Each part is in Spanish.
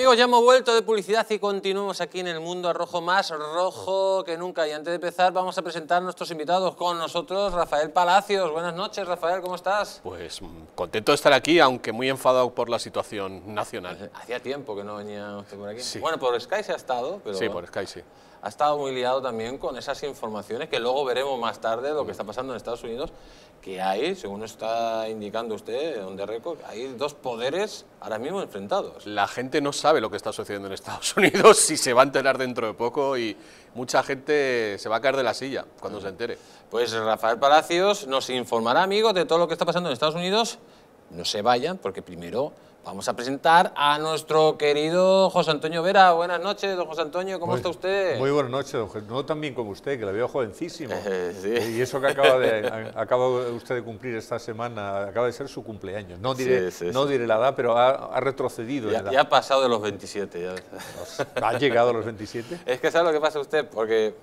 Amigos, ya hemos vuelto de publicidad y continuamos aquí en el mundo rojo más rojo que nunca. Y antes de empezar, vamos a presentar a nuestros invitados con nosotros, Rafael Palacios. Buenas noches, Rafael, ¿cómo estás? Pues mm, contento de estar aquí, aunque muy enfadado por la situación nacional. Hacía tiempo que no venía usted por aquí. Sí. Bueno, por Sky se ha estado, pero Sí, por Sky sí. Ha estado muy liado también con esas informaciones que luego veremos más tarde lo que está pasando en Estados Unidos, que hay, según está indicando usted, donde récord, hay dos poderes ahora mismo enfrentados. La gente no sabe lo que está sucediendo en Estados Unidos y se va a enterar dentro de poco y mucha gente se va a caer de la silla cuando se entere. Pues Rafael Palacios nos informará, amigos, de todo lo que está pasando en Estados Unidos. No se vayan, porque primero vamos a presentar a nuestro querido José Antonio Vera. Buenas noches, don José Antonio, ¿cómo Muy- está usted? Muy buenas noches, don Jesús. No tan bien como usted, que la veo jovencísimo. Eh, sí. Y eso que acaba, de, acaba usted de cumplir esta semana, acaba de ser su cumpleaños. No diré, Sí, sí, no sí. diré la edad, pero ha, ha retrocedido Ya, edad. ya ha pasado de los 27. ya. ¿Ha llegado a los 27? Es que ¿sabe lo que pasa usted? Porque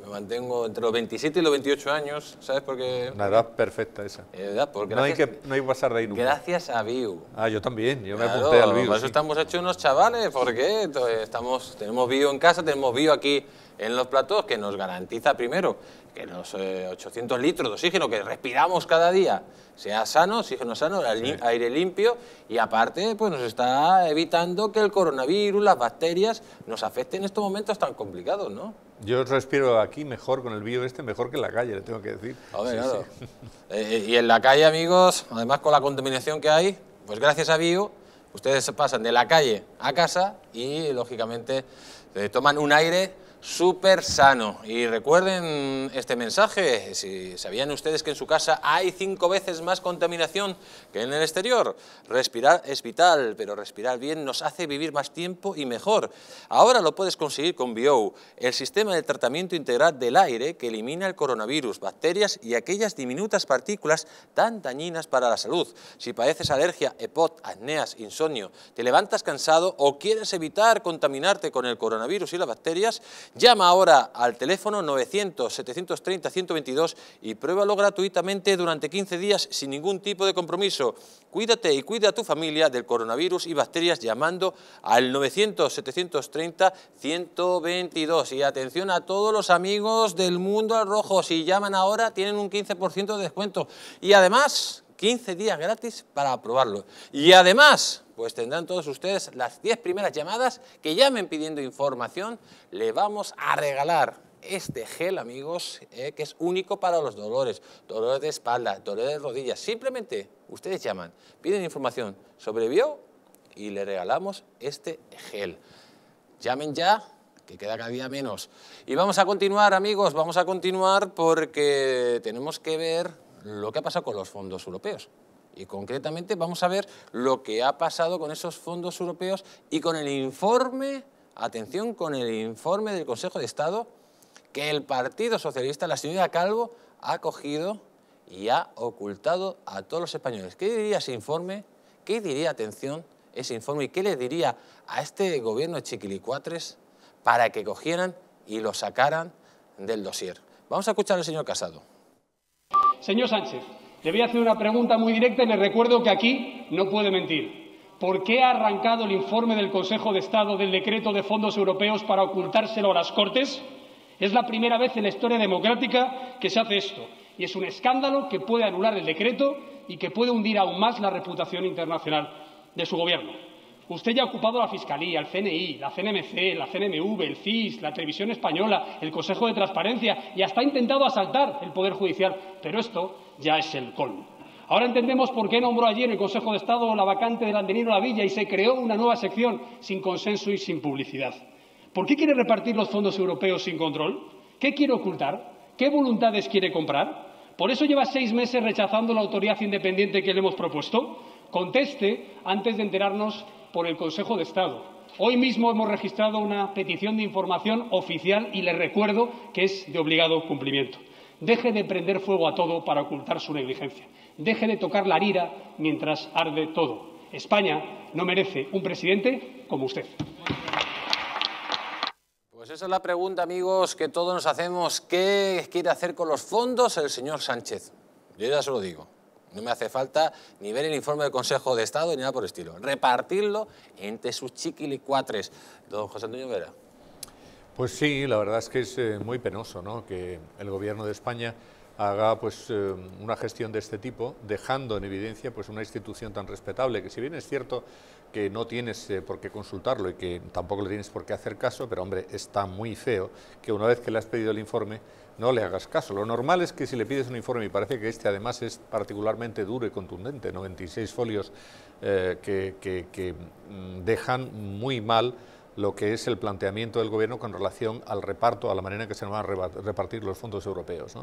me mantengo entre los 27 y los 28 años, ¿sabes por qué? Una edad perfecta esa. Eh, No hay, que, no hay que pasar de ahí nunca. gracias a Viu. Ah, yo también, yo me Claro, apunté al por virus. eso estamos hechos unos chavales, porque entonces, estamos, tenemos bio en casa, tenemos bio aquí en los platos, que nos garantiza primero que los eh, 800 litros de oxígeno que respiramos cada día sea sano, oxígeno sano, aire limpio, y aparte pues nos está evitando que el coronavirus, las bacterias, nos afecten en estos momentos tan complicados, ¿no? Yo respiro aquí mejor con el bio este, mejor que en la calle, le tengo que decir. Sí, claro. sí. Eh, y en la calle, amigos, además con la contaminación que hay, pues gracias a Bio, ustedes se pasan de la calle a casa y, lógicamente, eh, toman un aire súper sano. Y recuerden este mensaje, si sabían ustedes que en su casa hay cinco veces más contaminación que en el exterior, respirar es vital, pero respirar bien nos hace vivir más tiempo y mejor. Ahora lo puedes conseguir con Bio, el sistema de tratamiento integral del aire que elimina el coronavirus, bacterias y aquellas diminutas partículas tan dañinas para la salud. Si padeces alergia, EPOT, apneas, insomnio, te levantas cansado o quieres evitar contaminarte con el coronavirus y las bacterias, llama ahora al teléfono 900-730-122 y pruébalo gratuitamente durante 15 días sin ningún tipo de compromiso. Cuídate y cuida a tu familia del coronavirus y bacterias llamando al 900-730-122. Y atención a todos los amigos del mundo al rojo, si llaman ahora tienen un 15% de descuento. Y además, 15 días gratis para probarlo. Y además, pues tendrán todos ustedes las 10 primeras llamadas que llamen pidiendo información. Le vamos a regalar este gel, amigos, eh, que es único para los dolores, dolores de espalda, dolores de rodillas. Simplemente ustedes llaman, piden información sobre bio y le regalamos este gel. Llamen ya, que queda cada día menos. Y vamos a continuar, amigos, vamos a continuar porque tenemos que ver lo que ha pasado con los fondos europeos. Y concretamente vamos a ver lo que ha pasado con esos fondos europeos y con el informe, atención, con el informe del Consejo de Estado que el Partido Socialista, la señora Calvo, ha cogido y ha ocultado a todos los españoles. ¿Qué diría ese informe? ¿Qué diría, atención, ese informe? ¿Y qué le diría a este gobierno de chiquilicuatres para que cogieran y lo sacaran del dossier? Vamos a escuchar al señor Casado. Señor Sánchez, le voy a hacer una pregunta muy directa y le recuerdo que aquí no puede mentir. ¿Por qué ha arrancado el informe del Consejo de Estado del decreto de fondos europeos para ocultárselo a las Cortes? Es la primera vez en la historia democrática que se hace esto y es un escándalo que puede anular el decreto y que puede hundir aún más la reputación internacional de su Gobierno. Usted ya ha ocupado la Fiscalía, el CNI, la CNMC, la CNMV, el CIS, la Televisión Española, el Consejo de Transparencia y hasta ha intentado asaltar el Poder Judicial, pero esto ya es el colmo. Ahora entendemos por qué nombró ayer el Consejo de Estado la vacante del Andenino La Villa y se creó una nueva sección sin consenso y sin publicidad. ¿Por qué quiere repartir los fondos europeos sin control? ¿Qué quiere ocultar? ¿Qué voluntades quiere comprar? Por eso lleva seis meses rechazando la autoridad independiente que le hemos propuesto. Conteste antes de enterarnos por el Consejo de Estado. Hoy mismo hemos registrado una petición de información oficial y le recuerdo que es de obligado cumplimiento. Deje de prender fuego a todo para ocultar su negligencia. Deje de tocar la harina mientras arde todo. España no merece un presidente como usted. Pues esa es la pregunta, amigos, que todos nos hacemos. ¿Qué quiere hacer con los fondos el señor Sánchez? Yo ya se lo digo. No me hace falta ni ver el informe del Consejo de Estado ni nada por el estilo. Repartirlo entre sus chiquilicuatres. Don José Antonio Vera. Pues sí, la verdad es que es eh, muy penoso ¿no? que el Gobierno de España haga pues, eh, una gestión de este tipo, dejando en evidencia pues, una institución tan respetable, que si bien es cierto que no tienes eh, por qué consultarlo y que tampoco le tienes por qué hacer caso, pero hombre, está muy feo que una vez que le has pedido el informe no le hagas caso. Lo normal es que si le pides un informe, y parece que este además es particularmente duro y contundente, 96 folios eh, que, mm, dejan muy mal lo que es el planteamiento del Gobierno con relación al reparto, a la manera en que se van a repartir los fondos europeos.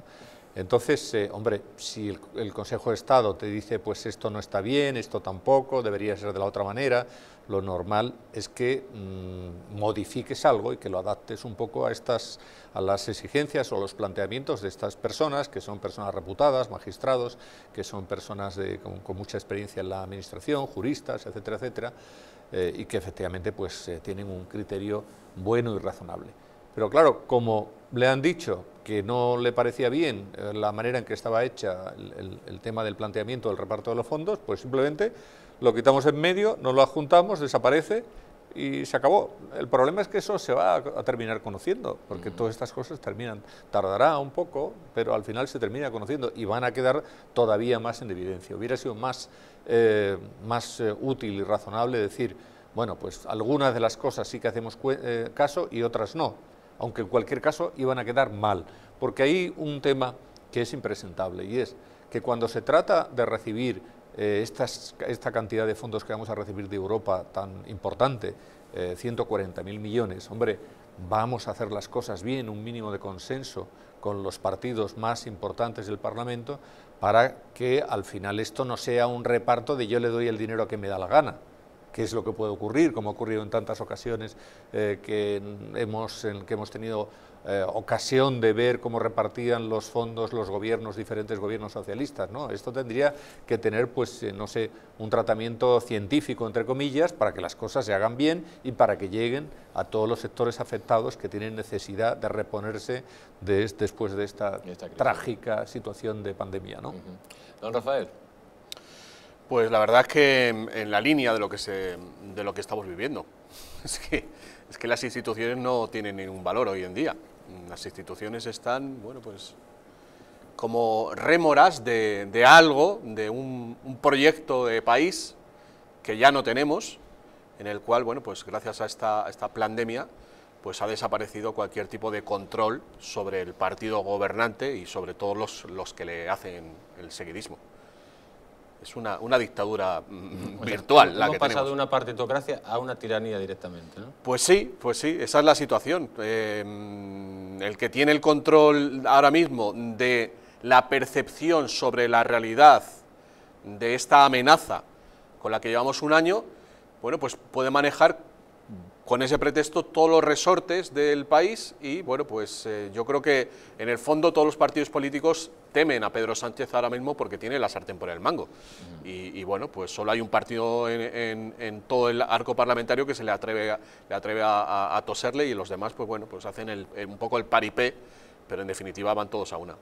Entonces, eh, hombre, si el, Consejo de Estado te dice, pues esto no está bien, esto tampoco, debería ser de la otra manera, lo normal es que mm, modifiques algo y que lo adaptes un poco a, estas, a las exigencias o los planteamientos de estas personas, que son personas reputadas, magistrados, que son personas con, mucha experiencia en la administración, juristas, etcétera, etcétera, eh, y que efectivamente pues, eh, tienen un criterio bueno y razonable. Pero claro, como le han dicho que no le parecía bien eh, la manera en que estaba hecha el, tema del planteamiento del reparto de los fondos, pues simplemente lo quitamos en medio, nos lo adjuntamos, desaparece y se acabó. El problema es que eso se va a, terminar conociendo, porque todas estas cosas terminan, tardará un poco, pero al final se termina conociendo y van a quedar todavía más en evidencia. Hubiera sido más, eh, más eh, útil y razonable decir, bueno, pues algunas de las cosas sí que hacemos caso y otras no aunque en cualquier caso iban a quedar mal, porque hay un tema que es impresentable y es que cuando se trata de recibir eh, esta cantidad de fondos que vamos a recibir de Europa tan importante, eh, 140.000 millones, hombre, vamos a hacer las cosas bien, un mínimo de consenso con los partidos más importantes del Parlamento para que al final esto no sea un reparto de yo le doy el dinero a que me da la gana qué es lo que puede ocurrir, como ha ocurrido en tantas ocasiones eh, que, hemos, en que hemos tenido eh, ocasión de ver cómo repartían los fondos los gobiernos, diferentes gobiernos socialistas. ¿no? Esto tendría que tener, pues, eh, no sé, un tratamiento científico, entre comillas, para que las cosas se hagan bien y para que lleguen a todos los sectores afectados que tienen necesidad de reponerse después de esta, trágica situación de pandemia. ¿no? Don Rafael. Pues la verdad es que en la línea de lo que, se, de lo que estamos viviendo. Es que, es que las instituciones no tienen ningún valor hoy en día. Las instituciones están, bueno, pues como rémoras de, de algo, de un, proyecto de país que ya no tenemos, en el cual, bueno, pues gracias a esta, esta pandemia, pues ha desaparecido cualquier tipo de control sobre el partido gobernante y sobre todos los, los que le hacen el seguidismo es una, una dictadura mm, virtual la que pasado de una partitocracia a una tiranía directamente, ¿no? Pues sí, pues sí, esa es la situación. Eh, el que tiene el control ahora mismo de la percepción sobre la realidad de esta amenaza con la que llevamos un año, bueno, pues puede manejar con ese pretexto todos los resortes del país y bueno, pues eh, yo creo que en el fondo todos los partidos políticos temen a Pedro Sánchez ahora mismo porque tiene la sartén por el mango. y, bueno, pues solo hay un partido en, todo el arco parlamentario que se le atreve, a, le atreve a, toserle y los demás pues bueno, pues hacen un poco el paripé, pero en definitiva van todos a una.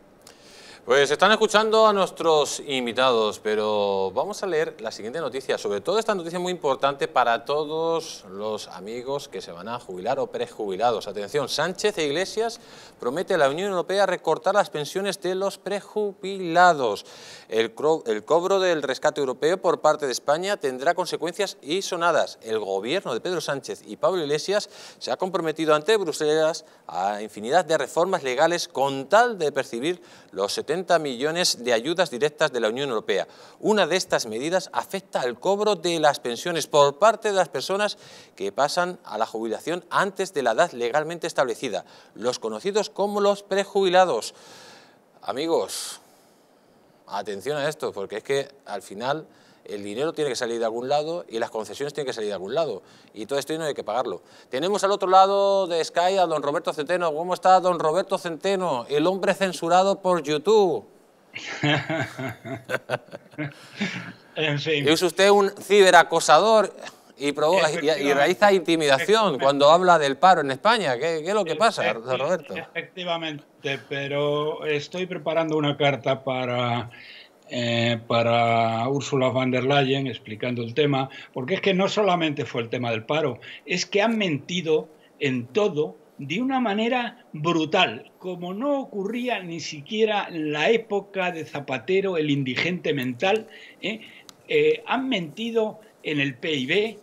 Pues están escuchando a nuestros invitados, pero vamos a leer la siguiente noticia. Sobre todo esta noticia muy importante para todos los amigos que se van a jubilar o prejubilados. Atención, Sánchez e Iglesias promete a la Unión Europea recortar las pensiones de los prejubilados. El, el cobro del rescate europeo por parte de España tendrá consecuencias y sonadas. El gobierno de Pedro Sánchez y Pablo Iglesias se ha comprometido ante Bruselas a infinidad de reformas legales con tal de percibir los 70 millones de ayudas directas de la Unión Europea. Una de estas medidas afecta al cobro de las pensiones por parte de las personas que pasan a la jubilación antes de la edad legalmente establecida, los conocidos como los prejubilados. Amigos, atención a esto, porque es que al final el dinero tiene que salir de algún lado y las concesiones tienen que salir de algún lado. Y todo esto no hay que pagarlo. Tenemos al otro lado de Sky a don Roberto Centeno. ¿Cómo está don Roberto Centeno, el hombre censurado por YouTube? en fin. Es usted un ciberacosador y, y, realiza intimidación cuando habla del paro en España. ¿Qué, es lo que pasa, don Roberto? Efectivamente, pero estoy preparando una carta para eh, para Ursula von der Leyen explicando el tema, porque es que no solamente fue el tema del paro, es que han mentido en todo de una manera brutal, como no ocurría ni siquiera en la época de Zapatero, el indigente mental. ¿eh? Eh, han mentido en el PIB,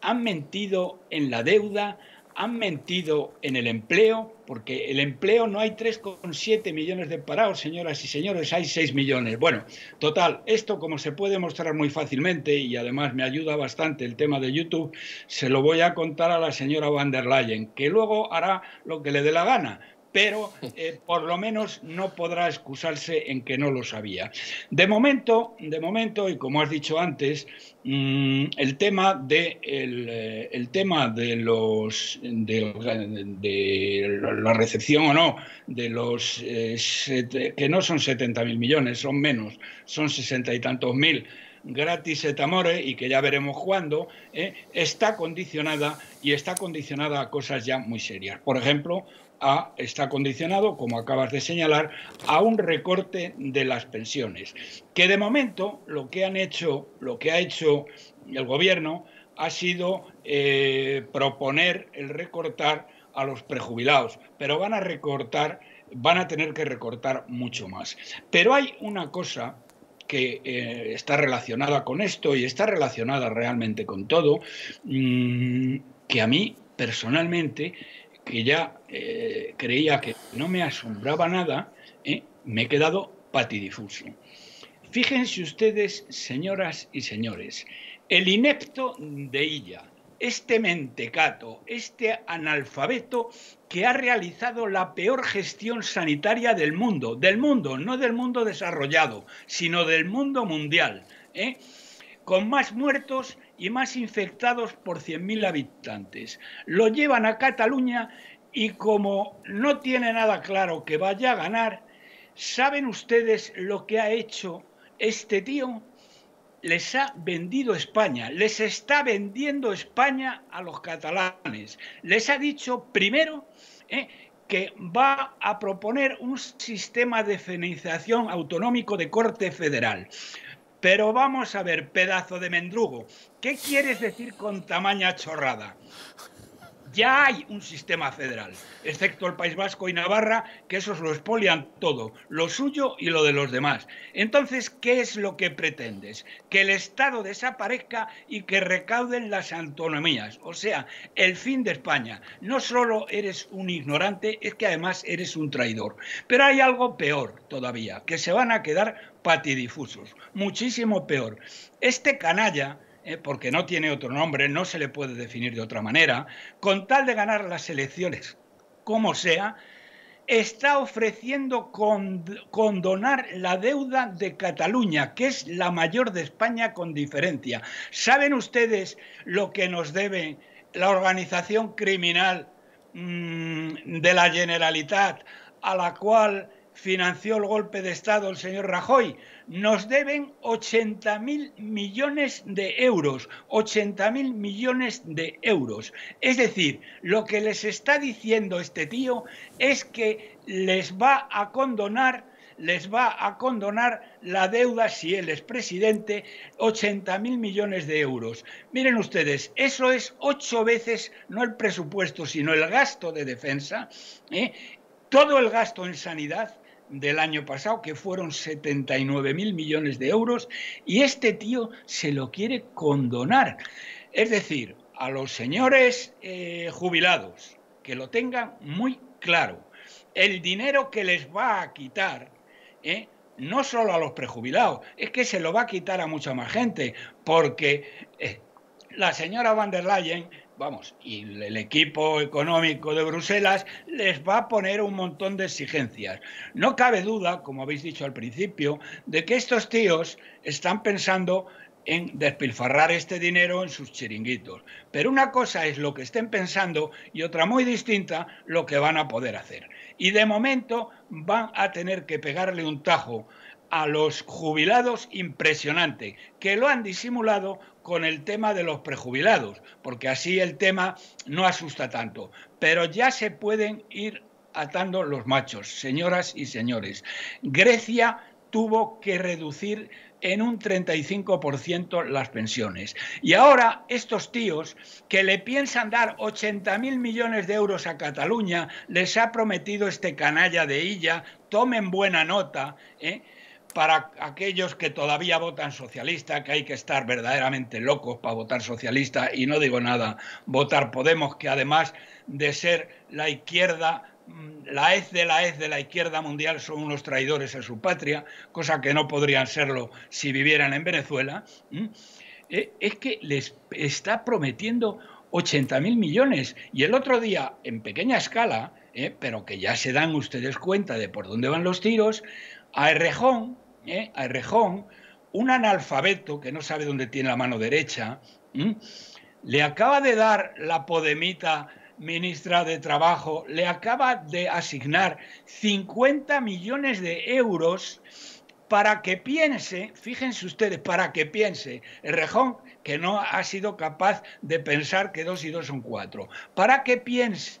han mentido en la deuda, han mentido en el empleo, porque el empleo no hay 3,7 millones de parados, señoras y señores, hay 6 millones. Bueno, total, esto como se puede mostrar muy fácilmente y además me ayuda bastante el tema de YouTube, se lo voy a contar a la señora van der Leyen, que luego hará lo que le dé la gana, pero eh, por lo menos no podrá excusarse en que no lo sabía. De momento, de momento, y como has dicho antes, mm, el tema de eh, el, tema de los de, la recepción o no de los eh, que no son 70 mil millones, son menos, son 60 y tantos mil gratis et amore y que ya veremos cuándo, está condicionada y está condicionada a cosas ya muy serias. Por ejemplo, está condicionado, como acabas de señalar, a un recorte de las pensiones, que de momento lo que han hecho, lo que ha hecho el gobierno ha sido eh, proponer el recortar a los prejubilados, pero van a recortar, van a tener que recortar mucho más. Pero hay una cosa que eh, está relacionada con esto y está relacionada realmente con todo, mm, que a mí personalmente que ya eh, creía que no me asombraba nada, eh, me he quedado patidifuso. Fíjense ustedes, señoras y señores, el inepto de ella, este mentecato, este analfabeto que ha realizado la peor gestión sanitaria del mundo, del mundo, no del mundo desarrollado, sino del mundo mundial, ¿eh? con más muertos y más infectados por 100.000 habitantes. Lo llevan a Cataluña y como no tiene nada claro que vaya a ganar, ¿saben ustedes lo que ha hecho este tío? Les ha vendido España, les está vendiendo España a los catalanes. Les ha dicho primero eh, que va a proponer un sistema de financiación autonómico de corte federal. Pero vamos a ver, pedazo de mendrugo, ¿qué quieres decir con tamaña chorrada? Ya hay un sistema federal, excepto el País Vasco y Navarra, que esos lo expolian todo, lo suyo y lo de los demás. Entonces, ¿qué es lo que pretendes? Que el Estado desaparezca y que recauden las autonomías. O sea, el fin de España. No solo eres un ignorante, es que además eres un traidor. Pero hay algo peor todavía, que se van a quedar patidifusos. Muchísimo peor. Este canalla eh, porque no tiene otro nombre, no se le puede definir de otra manera, con tal de ganar las elecciones como sea, está ofreciendo condonar la deuda de Cataluña, que es la mayor de España con diferencia. ¿Saben ustedes lo que nos debe la organización criminal mm, de la Generalitat a la cual financió el golpe de Estado el señor Rajoy, nos deben 80 mil millones de euros, 80 mil millones de euros. Es decir, lo que les está diciendo este tío es que les va a condonar les va a condonar la deuda, si él es presidente, 80 mil millones de euros. Miren ustedes, eso es ocho veces no el presupuesto, sino el gasto de defensa, ¿eh? todo el gasto en sanidad, del año pasado, que fueron 79 mil millones de euros, y este tío se lo quiere condonar. Es decir, a los señores eh, jubilados, que lo tengan muy claro, el dinero que les va a quitar, eh, no solo a los prejubilados, es que se lo va a quitar a mucha más gente, porque eh, la señora van der Leyen vamos, y el equipo económico de Bruselas les va a poner un montón de exigencias. No cabe duda, como habéis dicho al principio, de que estos tíos están pensando en despilfarrar este dinero en sus chiringuitos. Pero una cosa es lo que estén pensando y otra muy distinta lo que van a poder hacer. Y de momento van a tener que pegarle un tajo a los jubilados impresionante, que lo han disimulado con el tema de los prejubilados, porque así el tema no asusta tanto. Pero ya se pueden ir atando los machos, señoras y señores. Grecia tuvo que reducir en un 35% las pensiones. Y ahora estos tíos que le piensan dar 80.000 millones de euros a Cataluña, les ha prometido este canalla de ella, tomen buena nota, ¿eh? Para aquellos que todavía votan socialista, que hay que estar verdaderamente locos para votar socialista, y no digo nada, votar Podemos, que además de ser la izquierda Mm, la hez de la hez de la izquierda mundial son unos traidores a su patria, cosa que no podrían serlo si vivieran en Venezuela, eh, es que les está prometiendo 80.000 millones. Y el otro día, en pequeña escala, eh, pero que ya se dan ustedes cuenta de por dónde van los tiros, a Errejón, eh, a Errejón, un analfabeto que no sabe dónde tiene la mano derecha, le acaba de dar la podemita ministra de Trabajo, le acaba de asignar 50 millones de euros para que piense, fíjense ustedes, para que piense, el rejón que no ha sido capaz de pensar que dos y dos son cuatro, para que piense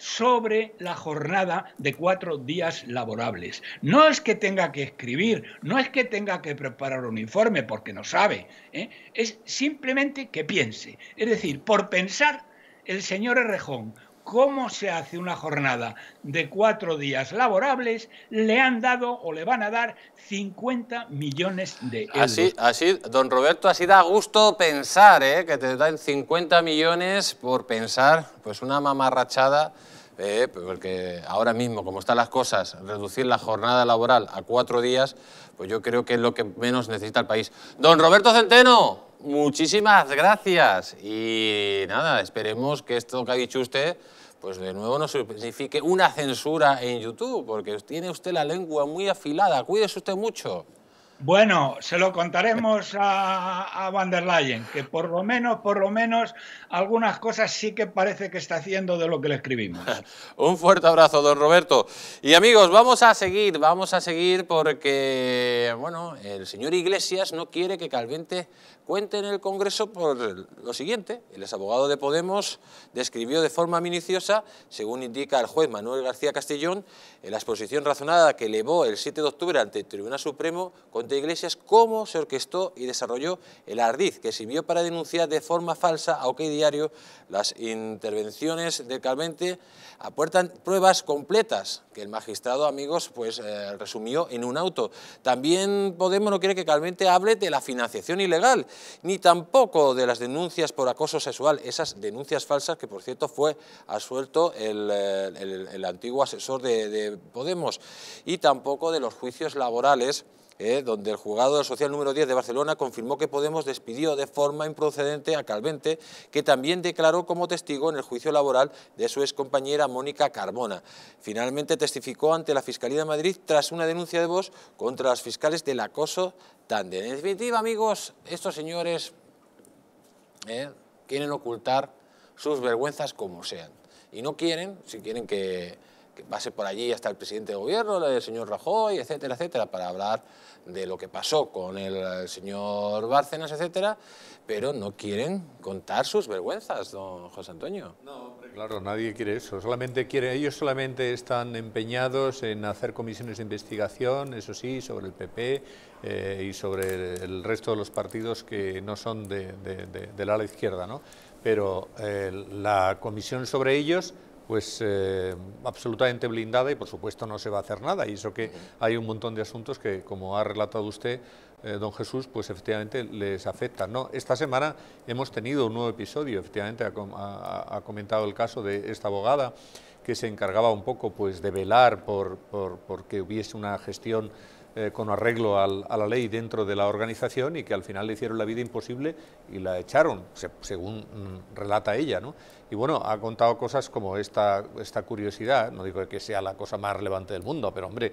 sobre la jornada de cuatro días laborables. No es que tenga que escribir, no es que tenga que preparar un informe porque no sabe, ¿eh? es simplemente que piense. Es decir, por pensar el señor Errejón cómo se hace una jornada de cuatro días laborables, le han dado o le van a dar 50 millones de euros. Así, así don Roberto, así da gusto pensar, ¿eh? que te dan 50 millones por pensar, pues una mamarrachada, eh, porque ahora mismo, como están las cosas, reducir la jornada laboral a cuatro días, pues yo creo que es lo que menos necesita el país. Don Roberto Centeno, Muchísimas gracias y nada, esperemos que esto que ha dicho usted pues de nuevo no signifique una censura en YouTube, porque tiene usted la lengua muy afilada, cuídese usted mucho. Bueno, se lo contaremos a, a, Van der Leyen, que por lo menos, por lo menos, algunas cosas sí que parece que está haciendo de lo que le escribimos. Un fuerte abrazo, don Roberto. Y amigos, vamos a seguir, vamos a seguir porque, bueno, el señor Iglesias no quiere que Calvente cuente en el Congreso por lo siguiente. El exabogado de Podemos describió de forma minuciosa, según indica el juez Manuel García Castellón, en la exposición razonada que elevó el 7 de octubre ante el Tribunal Supremo contra Iglesias, cómo se orquestó y desarrolló el ardiz que sirvió para denunciar de forma falsa a OK Diario las intervenciones de Calvente apuertan pruebas completas que el magistrado, amigos, pues eh, resumió en un auto. También Podemos no quiere que Calvente hable de la financiación ilegal, ni tampoco de las denuncias por acoso sexual, esas denuncias falsas que, por cierto, fue asuelto el, eh, antiguo asesor de Podemos, y tampoco de los juicios laborales eh, donde el juzgado social número 10 de Barcelona confirmó que Podemos despidió de forma improcedente a Calvente, que también declaró como testigo en el juicio laboral de su excompañera Mónica Carmona. Finalmente testificó ante la Fiscalía de Madrid tras una denuncia de voz contra los fiscales del acoso Tanden. En definitiva, amigos, estos señores eh, quieren ocultar sus vergüenzas como sean. Y no quieren, si quieren que, que pase por allí hasta el presidente de gobierno, el señor Rajoy, etcétera, etcétera, para hablar de lo que pasó con el, señor Bárcenas, etcétera, pero no quieren contar sus vergüenzas, don José Antonio. No, claro, nadie quiere eso. Solamente quiere, ellos solamente están empeñados en hacer comisiones de investigación, eso sí, sobre el PP eh, y sobre el, resto de los partidos que no son de, de, la ala izquierda, ¿no? Pero eh, la comisión sobre ellos pues eh, absolutamente blindada y por supuesto no se va a hacer nada. Y eso que hay un montón de asuntos que, como ha relatado usted, eh, don Jesús, pues efectivamente les afectan. ¿no? Esta semana hemos tenido un nuevo episodio, efectivamente ha, comentado el caso de esta abogada que se encargaba un poco pues, de velar por, por, que hubiese una gestión eh, con arreglo a la ley dentro de la organización y que al final le hicieron la vida imposible y la echaron, según mm, relata ella. ¿no? Y bueno, ha contado cosas como esta, curiosidad, no digo que sea la cosa más relevante del mundo, pero hombre,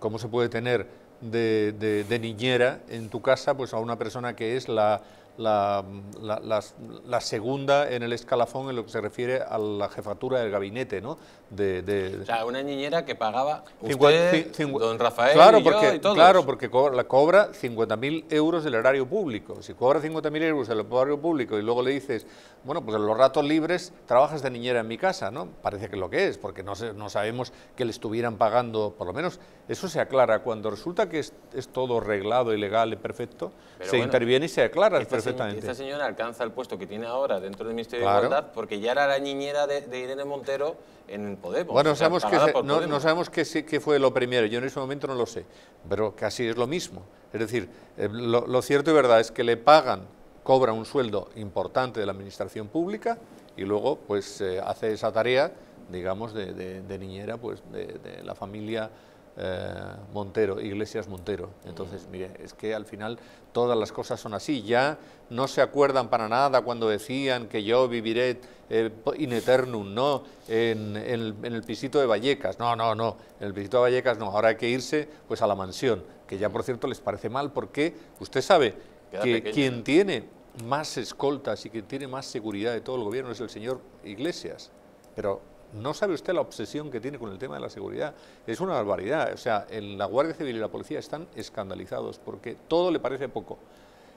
¿cómo se puede tener de, de, niñera en tu casa pues a una persona que es la, la, la, segunda en el escalafón en lo que se refiere a la jefatura del gabinete, ¿no? De, O sea, una niñera que pagaba usted, don Rafael claro, porque, Claro, porque cobra, la cobra 50.000 euros del erario público. Si cobra 50.000 euros del erario público y luego le dices, bueno, pues en los ratos libres trabajas de niñera en mi casa, ¿no? Parece que es lo que es, porque no, no sabemos que le estuvieran pagando, por lo menos eso se aclara. Cuando resulta que es, todo reglado y legal y perfecto, se interviene y se aclara perfectamente. esta señora alcanza el puesto que tiene ahora dentro del Ministerio de Igualdad porque ya era la niñera de, Irene Montero en Podemos. Bueno, sabemos que no, sabemos qué, fue lo primero, yo en ese momento no lo sé, pero casi es lo mismo. Es decir, eh, lo, cierto y verdad es que le pagan, cobra un sueldo importante de la administración pública y luego pues eh, hace esa tarea, digamos, de, niñera pues, de la familia eh, Montero, Iglesias Montero. Entonces, mire, es que al final todas las cosas son así. Ya no se acuerdan para nada cuando decían que yo viviré eh, in eternum, ¿no? En, el, pisito de Vallecas. No, no, no. En el pisito de Vallecas no. Ahora hay que irse pues a la mansión, que ya por cierto les parece mal porque usted sabe que quien tiene más escoltas y quien tiene más seguridad de todo el gobierno es el señor Iglesias. Pero no sabe usted la obsesión que tiene con el tema de la seguridad. Es una barbaridad. O sea, en la Guardia Civil y la policía están escandalizados porque todo le parece poco.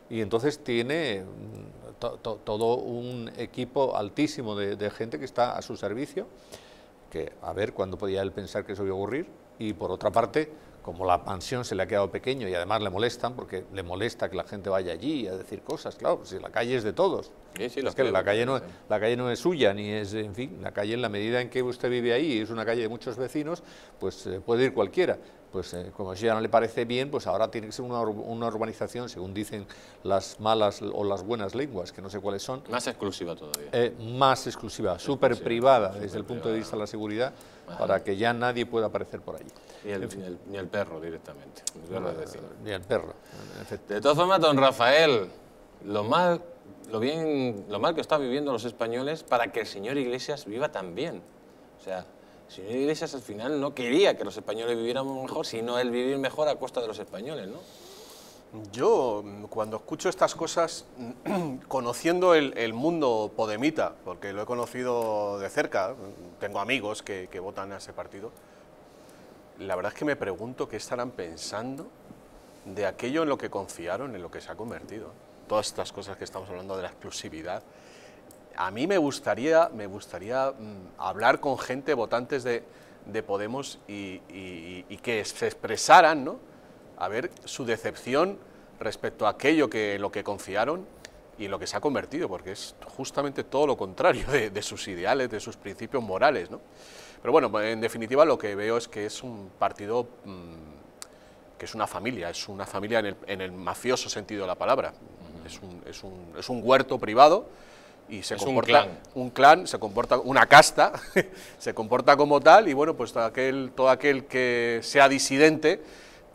Y entonces tiene mm, todo un equipo altísimo de, gente que está a su servicio, que a ver cuándo podía él pensar que eso iba a ocurrir. Y por otra parte, como la mansión se le ha quedado pequeño y además le molestan, porque le molesta que la gente vaya allí a decir cosas, claro, pues si la calle es de todos. Sí, sí, es que la calle, no, la calle no es suya, ni es, en fin, la calle en la medida en que usted vive ahí, es una calle de muchos vecinos, pues eh, puede ir cualquiera. Pues eh, como si ya no le parece bien, pues ahora tiene que ser una, una, urbanización, según dicen las malas o las buenas lenguas, que no sé cuáles son. Más exclusiva todavía. Eh, más exclusiva, súper privada desde el punto de vista de la seguridad, para que ya nadie pueda aparecer por allí. Ni el, ni el, perro directamente. Ni el perro. De todas formas, don Rafael, lo mal lo, bien, lo mal que están viviendo los españoles para que el señor Iglesias viva tan bien. O sea, el señor Iglesias al final no quería que los españoles viviéramos mejor, sino él vivir mejor a costa de los españoles, ¿no? Yo, cuando escucho estas cosas, conociendo el, mundo podemita, porque lo he conocido de cerca, tengo amigos que, que votan a ese partido, la verdad es que me pregunto qué estarán pensando de aquello en lo que confiaron, en lo que se ha convertido todas estas cosas que estamos hablando de la exclusividad. A mí me gustaría, me gustaría mm, hablar con gente, votantes de, Podemos, y, que se expresaran, ¿no? A ver su decepción respecto a aquello que lo que confiaron y lo que se ha convertido, porque es justamente todo lo contrario de, sus ideales, de sus principios morales, ¿no? Pero bueno, en definitiva lo que veo es que es un partido mm, que es una familia, es una familia en el, en el mafioso sentido de la palabra es un, es un, es un huerto privado y se comporta un clan. se comporta una casta, se comporta como tal y bueno, pues aquel, todo aquel que sea disidente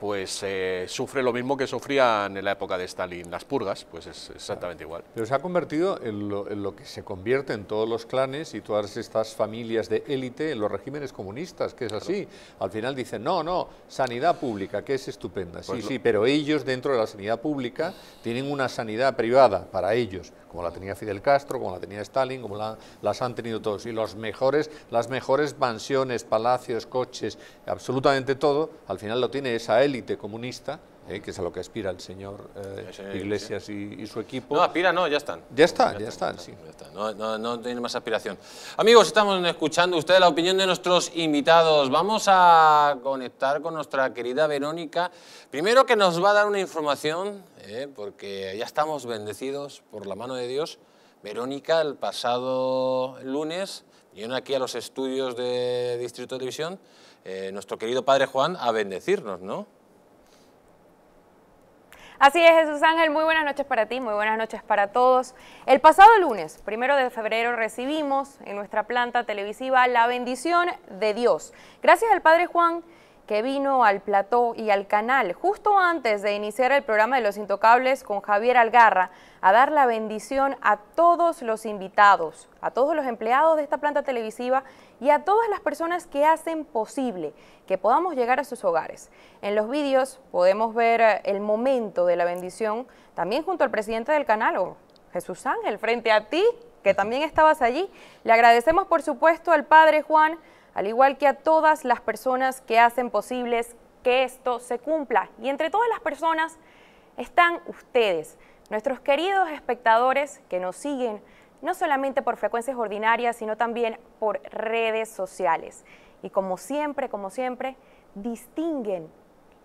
pues eh, sufre lo mismo que sufrían en la época de Stalin las purgas, pues es exactamente igual. Pero se ha convertido en lo, que se convierte en todos los clanes y todas estas familias de élite en los regímenes comunistas, que es así. Al final dicen, no, no, sanidad pública, que es estupenda. Pues sí, sí, pero ellos dentro de la sanidad pública tienen una sanidad privada para ellos como la tenía Fidel Castro, como la tenía Stalin, como las han tenido todos. Y los mejores, las mejores mansiones, palacios, coches, absolutamente todo, al final lo tiene esa élite comunista eh, que es a lo que aspira el señor eh, Iglesias y, su equipo. No, aspira no, ya están. Ya están, ya, están, sí. No, no, no, tiene más aspiración. Amigos, estamos escuchando ustedes la opinión de nuestros invitados. Vamos a conectar con nuestra querida Verónica. Primero que nos va a dar una información, eh, porque ya estamos bendecidos por la mano de Dios. Verónica, el pasado lunes, vino aquí a los estudios de Distrito de Televisión, nuestro querido padre Juan, a bendecirnos, ¿no? Así es, Jesús Ángel, muy buenas noches para ti, muy buenas noches para todos. El pasado lunes, primero de febrero, recibimos en nuestra planta televisiva la bendición de Dios. Gracias al Padre Juan que vino al plató y al canal justo antes de iniciar el programa de Los Intocables con Javier Algarra a dar la bendición a todos los invitados, a todos los empleados de esta planta televisiva y a todas las personas que hacen posible que podamos llegar a sus hogares. En los vídeos podemos ver eh, el momento de la bendición también junto al presidente del canal, o Jesús Ángel, frente a ti, que también estabas allí. Le agradecemos, por supuesto, al Padre Juan, al igual que a todas las personas que hacen posibles que esto se cumpla. Y entre todas las personas están ustedes, nuestros queridos espectadores que nos siguen no solamente por frecuencias ordinarias, sino también por redes sociales. Y como siempre, como siempre, distinguen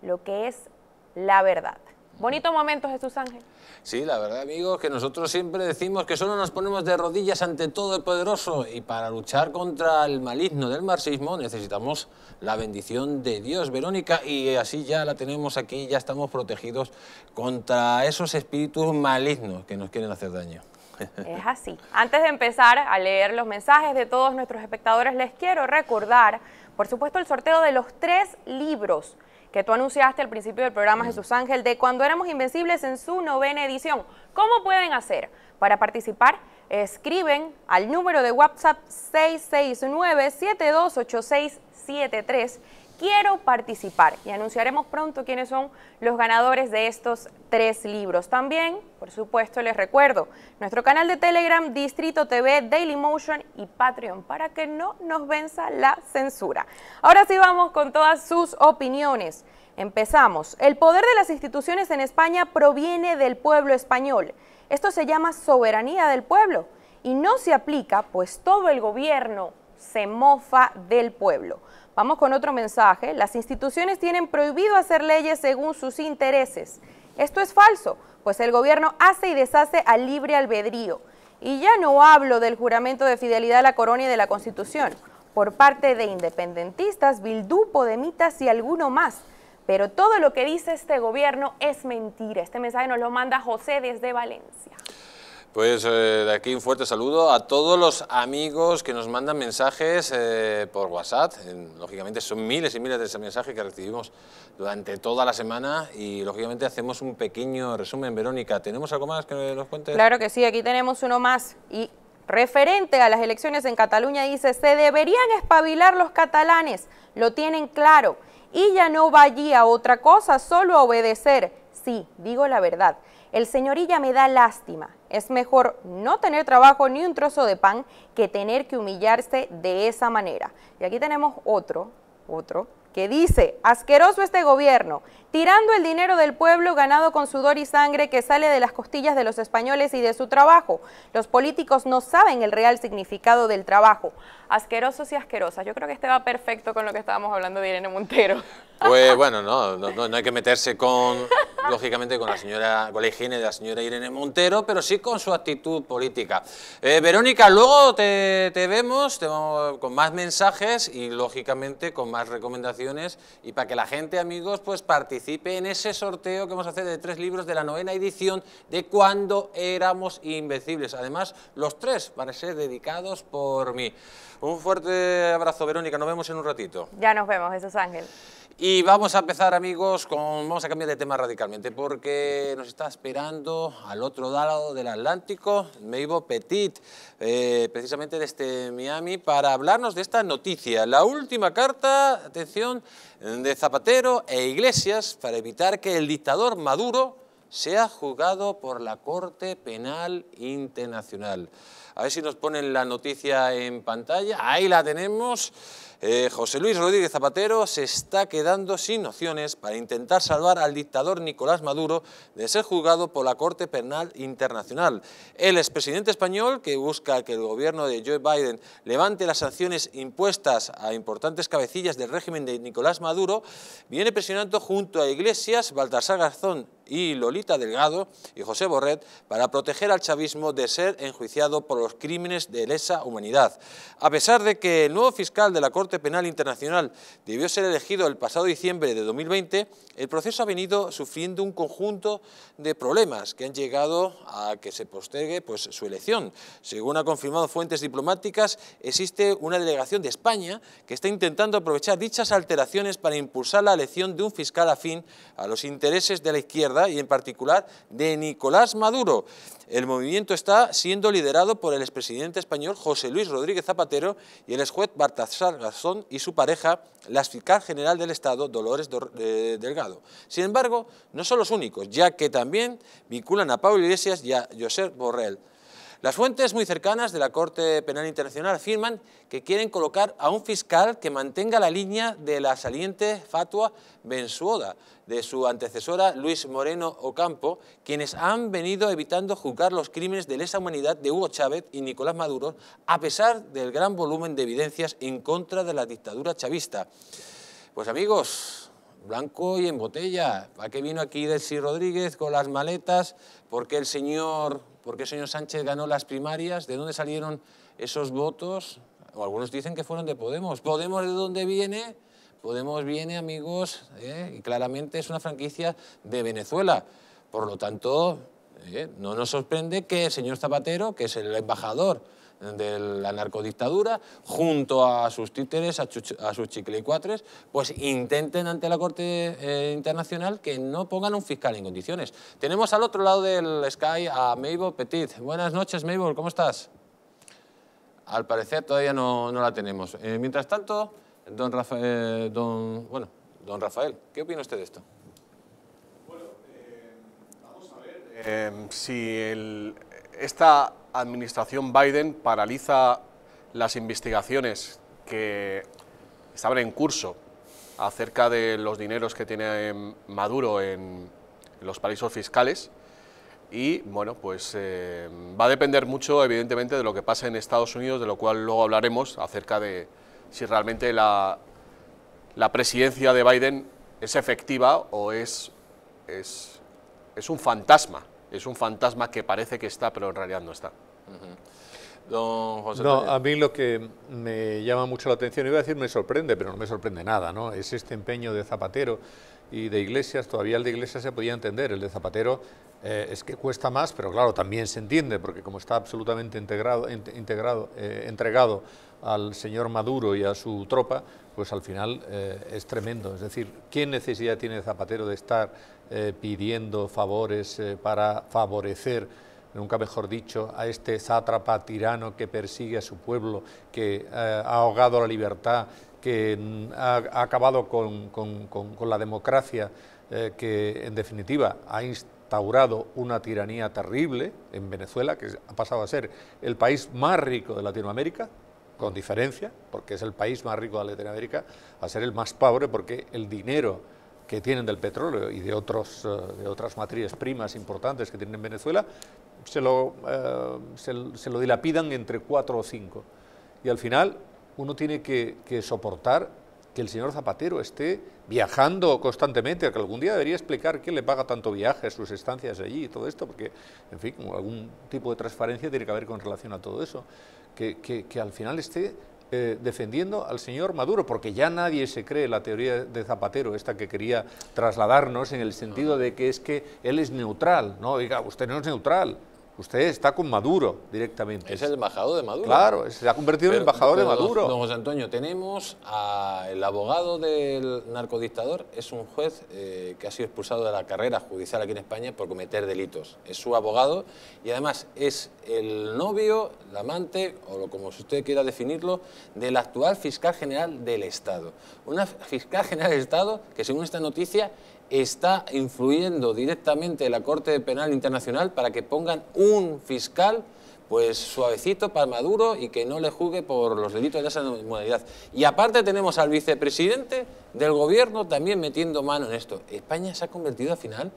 lo que es la verdad. Bonito momento, Jesús Ángel. Sí, la verdad, amigos, que nosotros siempre decimos que solo nos ponemos de rodillas ante todo el poderoso y para luchar contra el maligno del marxismo necesitamos la bendición de Dios, Verónica, y así ya la tenemos aquí, ya estamos protegidos contra esos espíritus malignos que nos quieren hacer daño. Es así. Antes de empezar a leer los mensajes de todos nuestros espectadores, les quiero recordar, por supuesto, el sorteo de los tres libros que tú anunciaste al principio del programa Jesús Ángel de Cuando éramos invencibles en su novena edición. ¿Cómo pueden hacer para participar? Escriben al número de WhatsApp 669-728673 quiero participar y anunciaremos pronto quiénes son los ganadores de estos tres libros. También, por supuesto, les recuerdo nuestro canal de Telegram, Distrito TV, Dailymotion y Patreon para que no nos venza la censura. Ahora sí vamos con todas sus opiniones. Empezamos. El poder de las instituciones en España proviene del pueblo español. Esto se llama soberanía del pueblo y no se aplica pues todo el gobierno se mofa del pueblo. Vamos con otro mensaje. Las instituciones tienen prohibido hacer leyes según sus intereses. Esto es falso, pues el gobierno hace y deshace al libre albedrío. Y ya no hablo del juramento de fidelidad a la corona y de la Constitución, por parte de independentistas, Bildú, Podemitas y alguno más. Pero todo lo que dice este gobierno es mentira. Este mensaje nos lo manda José desde Valencia. Pues eh, de aquí un fuerte saludo a todos los amigos que nos mandan mensajes eh, por WhatsApp. lógicamente son miles y miles de esos mensajes que recibimos durante toda la semana y lógicamente hacemos un pequeño resumen. Verónica, ¿tenemos algo más que nos cuentes? Claro que sí, aquí tenemos uno más y referente a las elecciones en Cataluña dice, se deberían espabilar los catalanes, lo tienen claro y ya no va allí a otra cosa, solo a obedecer. Sí, digo la verdad. El señorilla me da lástima. Es mejor no tener trabajo ni un trozo de pan que tener que humillarse de esa manera. Y aquí tenemos otro, otro, que dice, asqueroso este gobierno, tirando el dinero del pueblo ganado con sudor y sangre que sale de las costillas de los españoles y de su trabajo. Los políticos no saben el real significado del trabajo. Asquerosos y asquerosas. Yo creo que este va perfecto con lo que estábamos hablando de Irene Montero. Pues bueno, no, no, no hay que meterse con, lógicamente, con la señora, con la higiene de la señora Irene Montero, pero sí con su actitud política. Eh, Verónica, luego te, vemos con más mensajes y, lógicamente, con más recomendaciones y para que la gente, amigos, pues participe en ese sorteo que vamos a hacer de tres libros de la novena edición de Cuando éramos invencibles. Además, los tres van a ser dedicados por mí. Un fuerte abrazo, Verónica. Nos vemos en un ratito. Ya nos vemos, Jesús Ángel. Y vamos a empezar, amigos, con, vamos a cambiar de tema radicalmente, porque nos está esperando al otro lado del Atlántico, Meibo Petit, eh, precisamente desde Miami, para hablarnos de esta noticia. La última carta, atención, de Zapatero e Iglesias para evitar que el dictador Maduro sea juzgado por la Corte Penal Internacional. A ver si nos ponen la noticia en pantalla. Ahí la tenemos. Eh, José Luis Rodríguez Zapatero se está quedando sin opciones para intentar salvar al dictador Nicolás Maduro de ser juzgado por la Corte Penal Internacional. El expresidente español, que busca que el gobierno de Joe Biden levante las sanciones impuestas a importantes cabecillas del régimen de Nicolás Maduro, viene presionando junto a Iglesias, Baltasar Garzón y Lolita Delgado y José Borret para proteger al chavismo de ser enjuiciado por los crímenes de lesa humanidad. A pesar de que el nuevo fiscal de la Corte Penal Internacional debió ser elegido el pasado diciembre de 2020, el proceso ha venido sufriendo un conjunto de problemas que han llegado a que se postergue pues, su elección. Según ha confirmado fuentes diplomáticas, existe una delegación de España que está intentando aprovechar dichas alteraciones para impulsar la elección de un fiscal afín a los intereses de la izquierda y en particular de Nicolás Maduro. El movimiento está siendo liderado por el expresidente español José Luis Rodríguez Zapatero y el exjuez Baltasar Y su pareja, la fiscal general del Estado, Dolores eh, Delgado. Sin embargo, no son los únicos, ya que también vinculan a Pablo Iglesias y a Josep Borrell. Las fuentes muy cercanas de la Corte Penal Internacional afirman que quieren colocar a un fiscal que mantenga la línea de la saliente fatua Bensuoda, de su antecesora Luis Moreno Ocampo, quienes han venido evitando juzgar los crímenes de lesa humanidad de Hugo Chávez y Nicolás Maduro, a pesar del gran volumen de evidencias en contra de la dictadura chavista. Pues amigos, blanco y en botella. ¿Para qué vino aquí Delcy Rodríguez con las maletas? ¿Por qué el señor ¿Por qué el señor Sánchez ganó las primarias? ¿De dónde salieron esos votos? O algunos dicen que fueron de Podemos. ¿Podemos de dónde viene? Podemos viene, amigos, ¿eh? y claramente es una franquicia de Venezuela. Por lo tanto, ¿eh? no nos sorprende que el señor Zapatero, que es el embajador de la narcodictadura, junto a sus títeres, a, sus chiclicuatres, pues intenten ante la Corte eh, Internacional que no pongan un fiscal en condiciones. Tenemos al otro lado del Sky a Mabel Petit. Buenas noches, Mabel, ¿cómo estás? Al parecer todavía no, la tenemos. Eh, mientras tanto, don Rafael, eh, don, bueno, don Rafael, ¿qué opina usted de esto? Bueno, vamos a ver si el, esta administración Biden paraliza las investigaciones que estaban en curso acerca de los dineros que tiene Maduro en los paraísos fiscales. Y bueno, pues eh, va a depender mucho evidentemente de lo que pase en Estados Unidos, de lo cual luego hablaremos acerca de si realmente la, la presidencia de Biden es efectiva o es, es, es un fantasma, es un fantasma que parece que está pero en realidad no está. Don José no, a mí lo que me llama mucho la atención, iba a decir me sorprende, pero no me sorprende nada, ¿no? Es este empeño de Zapatero y de Iglesias, todavía el de Iglesias se podía entender, el de Zapatero eh, es que cuesta más, pero claro, también se entiende, porque como está absolutamente integrado, integrado eh, entregado al señor Maduro y a su tropa, pues al final eh, es tremendo. Es decir, ¿qué necesidad tiene Zapatero de estar pidiendo favores para favorecer nunca mejor dicho, a este sátrapa tirano que persigue a su pueblo, que eh, ha ahogado la libertad, que mm, ha, acabado con, la democracia, eh, que en definitiva ha instaurado una tiranía terrible en Venezuela, que ha pasado a ser el país más rico de Latinoamérica, con diferencia, porque es el país más rico de Latinoamérica, a ser el más pobre porque el dinero que tienen del petróleo y de, otros, eh, de otras materias primas importantes que tienen en Venezuela, se lo, eh, se, lo dilapidan entre cuatro o cinco. Y al final uno tiene que, soportar que el señor Zapatero esté viajando constantemente, que algún día debería explicar quién le paga tanto viaje, sus estancias allí y todo esto, porque, en fin, algún tipo de transparencia tiene que haber con relación a todo eso, que, que al final esté eh, defendiendo al señor Maduro, porque ya nadie se cree la teoría de Zapatero, esta que quería trasladarnos en el sentido de que es que él es neutral. No, diga, usted no es neutral. Usted está con Maduro directamente. Es el embajador de Maduro. Claro, se ha convertido en embajador de Maduro. Don, José Antonio, tenemos al abogado del narcodictador, es un juez eh, que ha sido expulsado de la carrera judicial aquí en España por cometer delitos. Es su abogado y además es el novio, el amante, o como usted quiera definirlo, del actual fiscal general del Estado. Una fiscal general del Estado que, según esta noticia, está influyendo directamente la Corte Penal Internacional para que pongan un fiscal pues suavecito para Maduro y que no le juzgue por los delitos de esa modalidad. Y aparte tenemos al vicepresidente del gobierno también metiendo mano en esto. España se ha convertido al final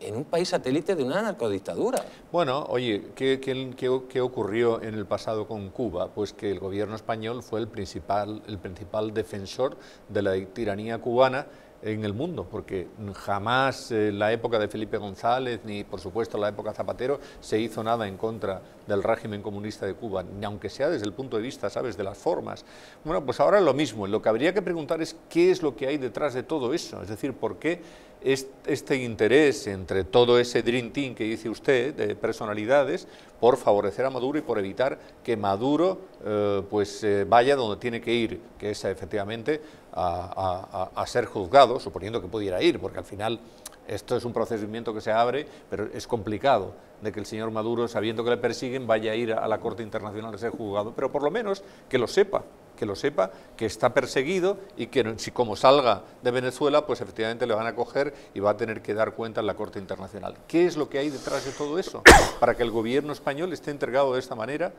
en un país satélite de una narcodictadura. Bueno, oye, ¿qué, qué, ocurrió en el pasado con Cuba? Pues que el gobierno español fue el principal, el principal defensor de la tiranía cubana en el mundo, porque jamás en la época de Felipe González, ni por supuesto la época Zapatero, se hizo nada en contra del régimen comunista de Cuba, ni aunque sea desde el punto de vista, ¿sabes?, de las formas. Bueno, pues ahora lo mismo, lo que habría que preguntar es qué es lo que hay detrás de todo eso, es decir, por qué este interés entre todo ese Dream Team que dice usted, de personalidades, por favorecer a Maduro y por evitar que Maduro eh, pues eh, vaya donde tiene que ir, que es efectivamente a, ser juzgado, suponiendo que pudiera ir, porque al final esto es un procedimiento que se abre, pero es complicado de que el señor Maduro, sabiendo que le persiguen, vaya a ir a la Corte Internacional a ser juzgado, pero por lo menos que lo sepa, que lo sepa, que está perseguido y que si como salga de Venezuela, pues efectivamente le van a coger y va a tener que dar cuenta en la Corte Internacional. ¿Qué es lo que hay detrás de todo eso? Para que el gobierno español esté entregado de esta manera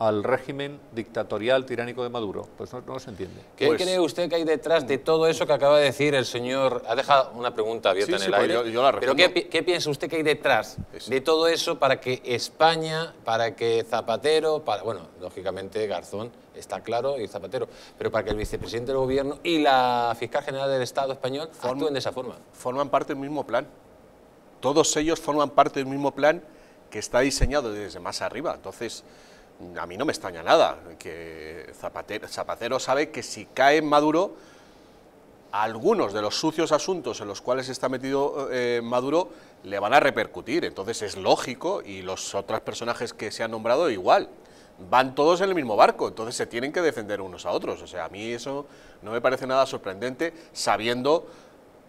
al régimen dictatorial tiránico de Maduro. Pues no, se entiende. ¿Qué pues cree usted que hay detrás de todo eso que acaba de decir el señor? Ha dejado una pregunta abierta en el pues aire. yo, la pero ¿qué, ¿qué, piensa usted que hay detrás de todo eso para que España, para que Zapatero, para, bueno, lógicamente Garzón está claro y Zapatero, pero para que el vicepresidente del gobierno y la fiscal general del Estado español actúen de esa forma? Forman parte del mismo plan. Todos ellos forman parte del mismo plan que está diseñado desde más arriba. Entonces, a mí no me extraña nada que Zapatero, sabe que si cae Maduro, algunos de los sucios asuntos en los cuales está metido eh, Maduro le van a repercutir. Entonces es lógico y los otros personajes que se han nombrado igual. Van todos en el mismo barco, entonces se tienen que defender unos a otros. O sea, a mí eso no me parece nada sorprendente, sabiendo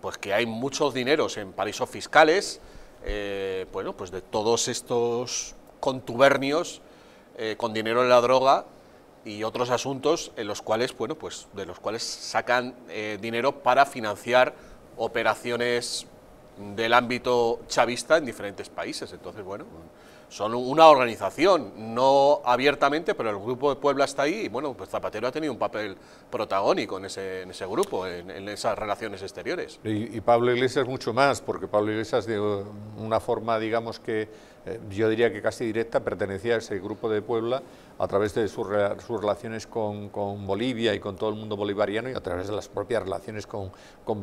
pues que hay muchos dineros en paraísos fiscales, eh, bueno, pues de todos estos contubernios eh, con dinero en la droga y otros asuntos en los cuales, bueno, pues de los cuales sacan eh, dinero para financiar operaciones del ámbito chavista en diferentes países. Entonces, bueno, son una organización, no abiertamente, pero el grupo de Puebla está ahí y bueno, pues Zapatero ha tenido un papel protagónico en ese, en ese grupo, en, esas relaciones exteriores. Y, Pablo Iglesias mucho más, porque Pablo Iglesias de una forma, digamos que eh, yo diría que casi directa, pertenecía a ese grupo de Puebla a través de sus, relaciones con, con, Bolivia y con todo el mundo bolivariano y a través de las propias relaciones con, con,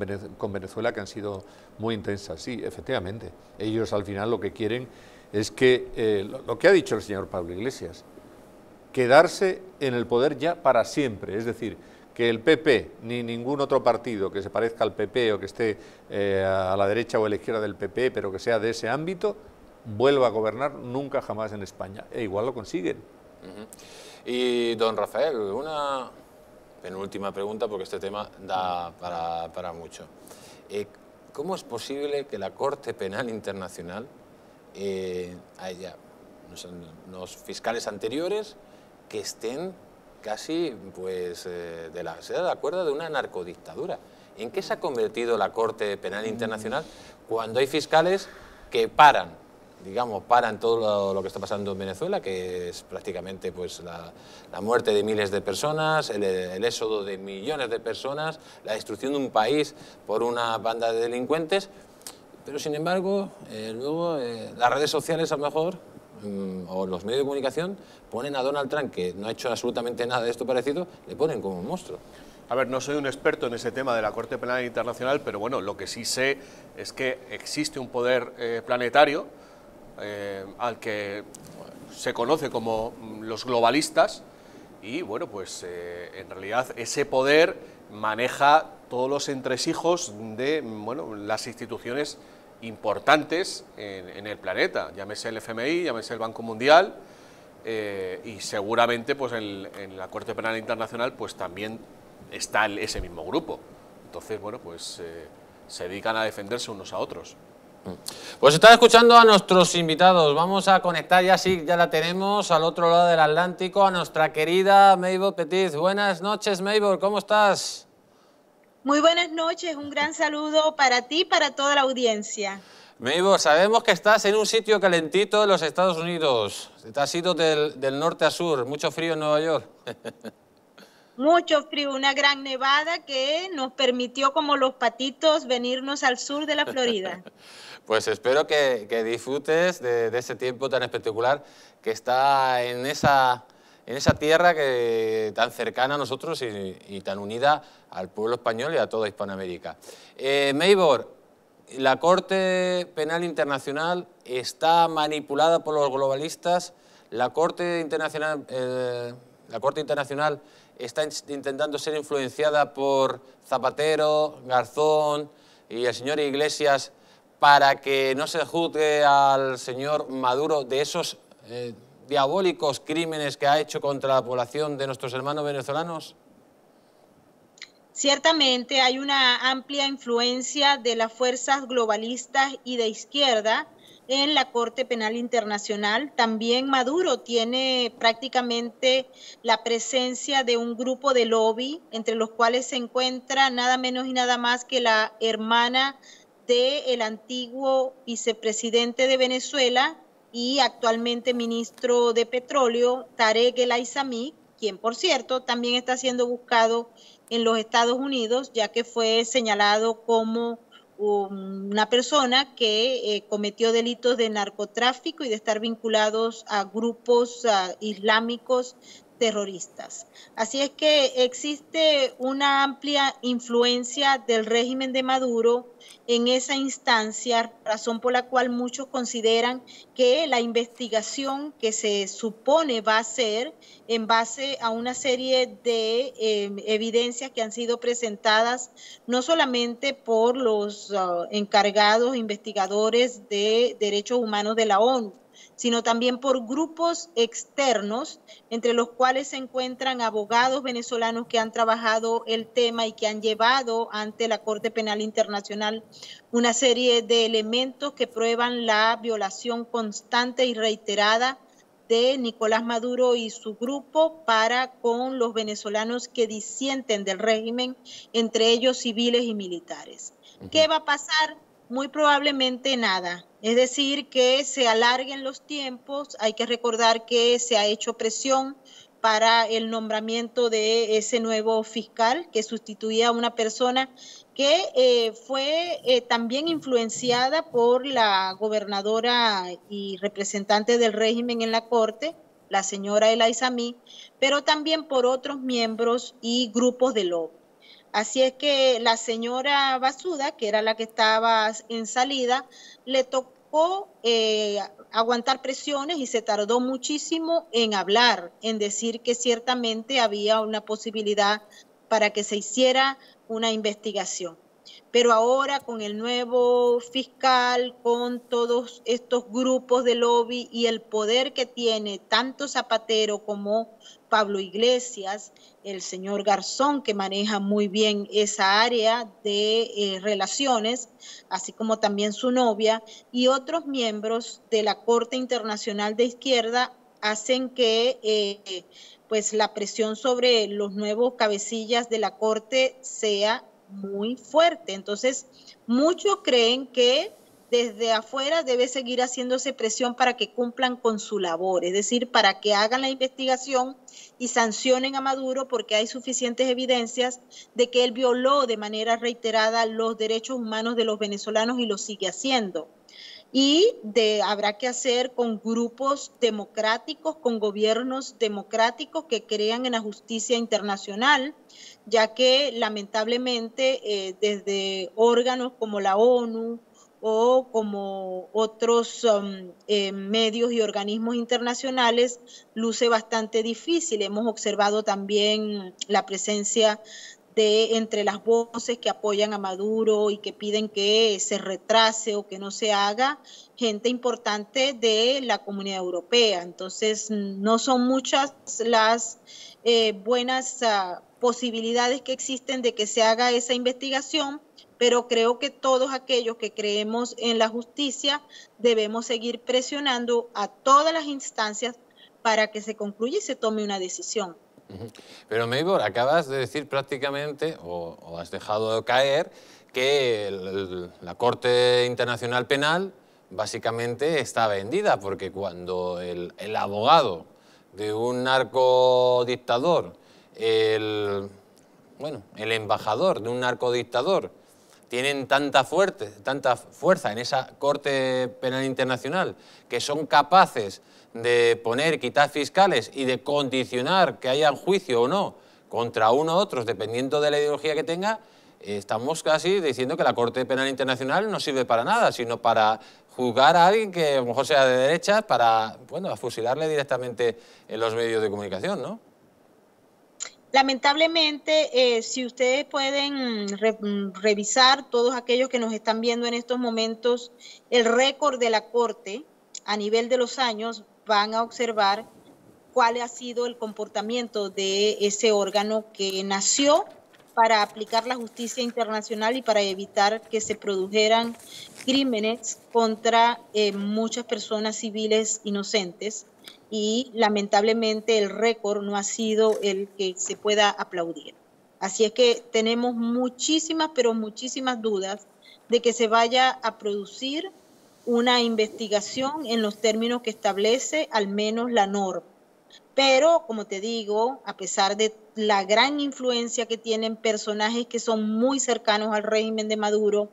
Venezuela que han sido muy intensas. Sí, efectivamente, ellos al final lo que quieren es que eh, lo, que ha dicho el señor Pablo Iglesias, quedarse en el poder ya para siempre, es decir, que el PP ni ningún otro partido que se parezca al PP o que esté eh, a la derecha o a la izquierda del PP, pero que sea de ese ámbito, vuelva a gobernar nunca jamás en España. E igual lo consiguen. Y don Rafael, una penúltima pregunta porque este tema da para, mucho. Eh, ¿Cómo es posible que la Corte Penal Internacional eh, haya los fiscales anteriores que estén casi pues, eh, de la, se da de acuerdo de una narcodictadura. ¿En qué se ha convertido la Corte Penal Internacional cuando hay fiscales que paran, digamos, paran todo lo, que está pasando en Venezuela, que es prácticamente pues, la, muerte de miles de personas, el, el, éxodo de millones de personas, la destrucción de un país por una banda de delincuentes, pero sin embargo, eh, luego eh, las redes sociales a lo mejor, mm, o los medios de comunicación, ponen a Donald Trump, que no ha hecho absolutamente nada de esto parecido, le ponen como un monstruo. A ver, no soy un experto en ese tema de la Corte Penal Internacional, pero bueno, lo que sí sé es que existe un poder eh, planetario al que se conoce como mm, los globalistas y bueno, pues en realidad ese poder maneja todos los entresijos de bueno, las instituciones importantes en, el planeta, llámese el FMI, llámese el Banco Mundial, eh, y seguramente pues en, la Corte Penal Internacional pues también está ese mismo grupo. Entonces, bueno, pues eh, se dedican a defenderse unos a otros. Pues están escuchando a nuestros invitados. Vamos a conectar, ya sí, ya la tenemos, al otro lado del Atlántico, a nuestra querida Mabel Petit. Buenas noches, Mabel, ¿cómo estás? Muy buenas noches, un gran saludo para ti y para toda la audiencia. Meibo, sabemos que estás en un sitio calentito de los Estados Unidos. Te has ido del, del norte a sur, mucho frío en Nueva York. mucho frío, una gran nevada que nos permitió como los patitos venirnos al sur de la Florida. pues espero que, que disfrutes de, de, ese tiempo tan espectacular que está en esa en esa tierra que, tan cercana a nosotros y, tan unida al pueblo español y a toda Hispanoamérica. Eh, la Corte Penal Internacional está manipulada por los globalistas, la Corte Internacional, eh, la Corte Internacional está intentando ser influenciada por Zapatero, Garzón y el señor Iglesias para que no se juzgue al señor Maduro de esos eh, diabólicos crímenes que ha hecho contra la población de nuestros hermanos venezolanos? Ciertamente hay una amplia influencia de las fuerzas globalistas y de izquierda en la Corte Penal Internacional. También Maduro tiene prácticamente la presencia de un grupo de lobby, entre los cuales se encuentra nada menos y nada más que la hermana del antiguo vicepresidente de Venezuela, y actualmente ministro de Petróleo, Tarek El Aizami, quien por cierto también está siendo buscado en los Estados Unidos, ya que fue señalado como una persona que eh, cometió delitos de narcotráfico y de estar vinculados a grupos islámicos terroristas. Así es que existe una amplia influencia del régimen de Maduro en esa instancia, razón por la cual muchos consideran que la investigación que se supone va a ser en base a una serie de em, evidencias que han sido presentadas no solamente por los ah, encargados investigadores de derechos humanos de la ONU, sino también por grupos externos, entre los cuales se encuentran abogados venezolanos que han trabajado el tema y que han llevado ante la Corte Penal Internacional una serie de elementos que prueban la violación constante y reiterada de Nicolás Maduro y su grupo para con los venezolanos que disienten del régimen, entre ellos civiles y militares. ¿Qué va a pasar? Muy probablemente nada. Es decir, que se alarguen los tiempos. Hay que recordar que se ha hecho presión para el nombramiento de ese nuevo fiscal que sustituía a una persona que eh, fue eh, también influenciada por la gobernadora y representante del régimen en la corte, la señora Elaizamí, pero también por otros miembros y grupos de lobby. Así es que la señora Basuda, que era la que estaba en salida, le tocó eh, aguantar presiones y se tardó muchísimo en hablar, en decir que ciertamente había una posibilidad para que se hiciera una investigación. Pero ahora con el nuevo fiscal, con todos estos grupos de lobby y el poder que tiene tanto Zapatero como Pablo Iglesias, el señor Garzón, que maneja muy bien esa área de eh, relaciones, así como también su novia, y otros miembros de la Corte Internacional de Izquierda hacen que eh, pues la presión sobre los nuevos cabecillas de la Corte sea muy fuerte. Entonces, muchos creen que desde afuera debe seguir haciéndose presión para que cumplan con su labor, es decir, para que hagan la investigación y sancionen a Maduro porque hay suficientes evidencias de que él violó de manera reiterada los derechos humanos de los venezolanos y lo sigue haciendo. Y habrá que hacer con grupos democráticos, con gobiernos democráticos que crean en la justicia internacional, ya que lamentablemente eh, desde órganos como la ONU, o como otros um, eh, medios y organismos internacionales, luce bastante difícil. Hemos observado también la presencia de entre las voces que apoyan a Maduro y que piden que se retrase o que no se haga, gente importante de la comunidad europea. Entonces, no son muchas las eh, buenas ah, posibilidades que existen de que se haga esa investigación pero creo que todos aquellos que creemos en la justicia debemos seguir presionando a todas las instancias para que se concluya y se tome una decisión. Pero Maybor, acabas de decir prácticamente, o, has dejado caer, que la Corte Internacional Penal básicamente está vendida, porque cuando el, el abogado de un narcodictador, el, bueno, el embajador de un narcodictador, tienen tanta, fuerte, tanta fuerza en esa Corte Penal Internacional que son capaces de poner quitas fiscales y de condicionar que haya juicio o no contra uno u otros, dependiendo de la ideología que tenga, estamos casi diciendo que la Corte Penal Internacional no sirve para nada, sino para juzgar a alguien que a lo mejor sea de derecha para, bueno, fusilarle directamente en los medios de comunicación, ¿no? Lamentablemente, eh, si ustedes pueden revisar, todos aquellos que nos están viendo en estos momentos, el récord de la Corte a nivel de los años, van a observar cuál ha sido el comportamiento de ese órgano que nació para aplicar la justicia internacional y para evitar que se produjeran crímenes contra eh, muchas personas civiles inocentes y lamentablemente el récord no ha sido el que se pueda aplaudir. Así es que tenemos muchísimas, pero muchísimas dudas de que se vaya a producir una investigación en los términos que establece al menos la norma. Pero, como te digo, a pesar de la gran influencia que tienen personajes que son muy cercanos al régimen de Maduro,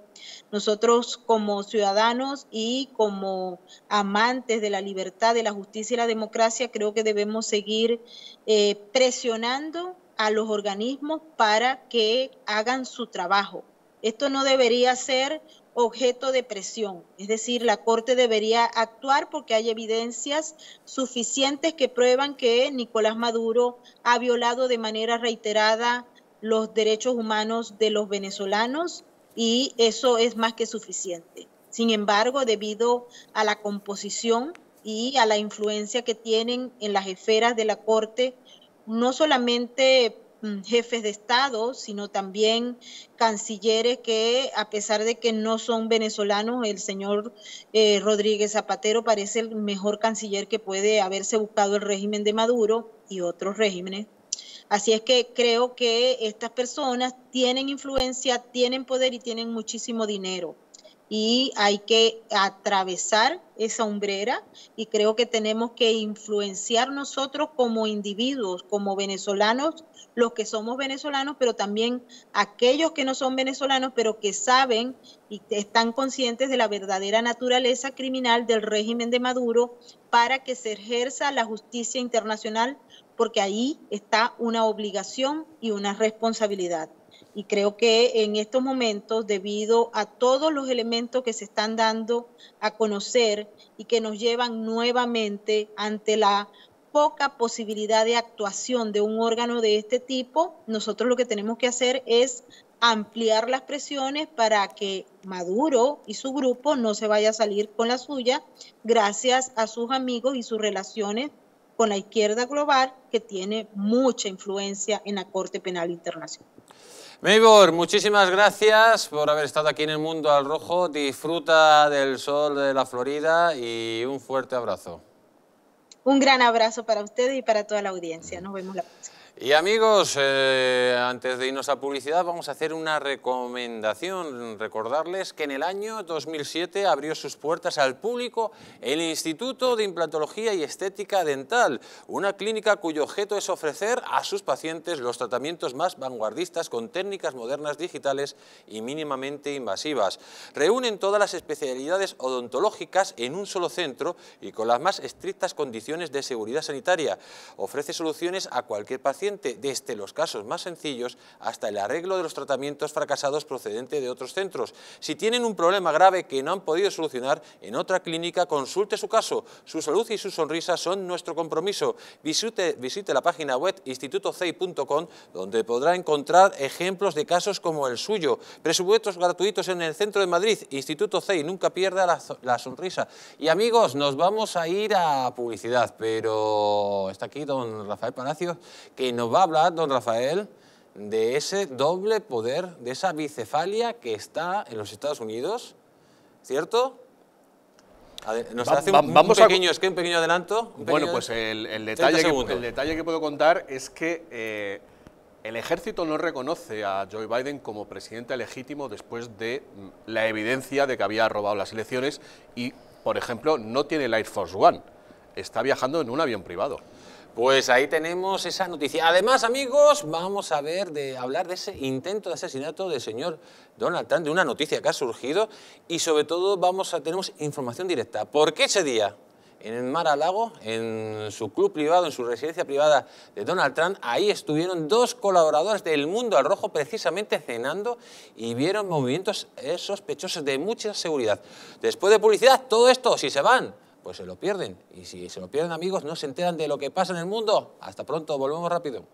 nosotros como ciudadanos y como amantes de la libertad, de la justicia y la democracia, creo que debemos seguir eh, presionando a los organismos para que hagan su trabajo. Esto no debería ser objeto de presión. Es decir, la Corte debería actuar porque hay evidencias suficientes que prueban que Nicolás Maduro ha violado de manera reiterada los derechos humanos de los venezolanos y eso es más que suficiente. Sin embargo, debido a la composición y a la influencia que tienen en las esferas de la Corte, no solamente jefes de Estado, sino también cancilleres que, a pesar de que no son venezolanos, el señor eh, Rodríguez Zapatero parece el mejor canciller que puede haberse buscado el régimen de Maduro y otros regímenes. Así es que creo que estas personas tienen influencia, tienen poder y tienen muchísimo dinero y hay que atravesar esa umbrera y creo que tenemos que influenciar nosotros como individuos, como venezolanos, los que somos venezolanos, pero también aquellos que no son venezolanos, pero que saben y están conscientes de la verdadera naturaleza criminal del régimen de Maduro para que se ejerza la justicia internacional, porque ahí está una obligación y una responsabilidad. Y creo que en estos momentos, debido a todos los elementos que se están dando a conocer y que nos llevan nuevamente ante la poca posibilidad de actuación de un órgano de este tipo, nosotros lo que tenemos que hacer es ampliar las presiones para que Maduro y su grupo no se vaya a salir con la suya gracias a sus amigos y sus relaciones con la izquierda global que tiene mucha influencia en la Corte Penal Internacional. Maybor, muchísimas gracias por haber estado aquí en el Mundo al Rojo. Disfruta del sol de la Florida y un fuerte abrazo. Un gran abrazo para ustedes y para toda la audiencia. Nos vemos la próxima. Y amigos, eh, antes de irnos a publicidad vamos a hacer una recomendación. Recordarles que en el año 2007 abrió sus puertas al público el Instituto de Implantología y Estética Dental, una clínica cuyo objeto es ofrecer a sus pacientes los tratamientos más vanguardistas con técnicas modernas digitales y mínimamente invasivas. Reúnen todas las especialidades odontológicas en un solo centro y con las más estrictas condiciones de seguridad sanitaria. Ofrece soluciones a cualquier paciente desde los casos más sencillos hasta el arreglo de los tratamientos fracasados procedente de otros centros. Si tienen un problema grave que no han podido solucionar en otra clínica, consulte su caso. Su salud y su sonrisa son nuestro compromiso. Visite, visite la página web institutocei.com donde podrá encontrar ejemplos de casos como el suyo. Presupuestos gratuitos en el centro de Madrid. Instituto CEI, nunca pierda la, la sonrisa. Y amigos, nos vamos a ir a publicidad, pero está aquí don Rafael Palacios, que nos va a hablar, don Rafael, de ese doble poder, de esa bicefalia que está en los Estados Unidos, ¿cierto? Nos hace un, vamos pequeño, es que un pequeño adelanto. bueno, pues el, detalle que, el, detalle que, puedo contar es que eh, el ejército no reconoce a Joe Biden como presidente legítimo después de mm, la evidencia de que había robado las elecciones y, por ejemplo, no tiene el Air Force One, está viajando en un avión privado. Pues ahí tenemos esa noticia. Además, amigos, vamos a ver de hablar de ese intento de asesinato del señor Donald Trump, de una noticia que ha surgido y sobre todo vamos a tenemos información directa. ¿Por qué ese día en Mar a Lago, en su club privado, en su residencia privada de Donald Trump, ahí estuvieron dos colaboradores del Mundo al Rojo precisamente cenando y vieron movimientos eh, sospechosos de mucha seguridad. Después de publicidad, todo esto, si se van, pues se lo pierden. Y si se lo pierden amigos, no se enteran de lo que pasa en el mundo. Hasta pronto, volvemos rápido.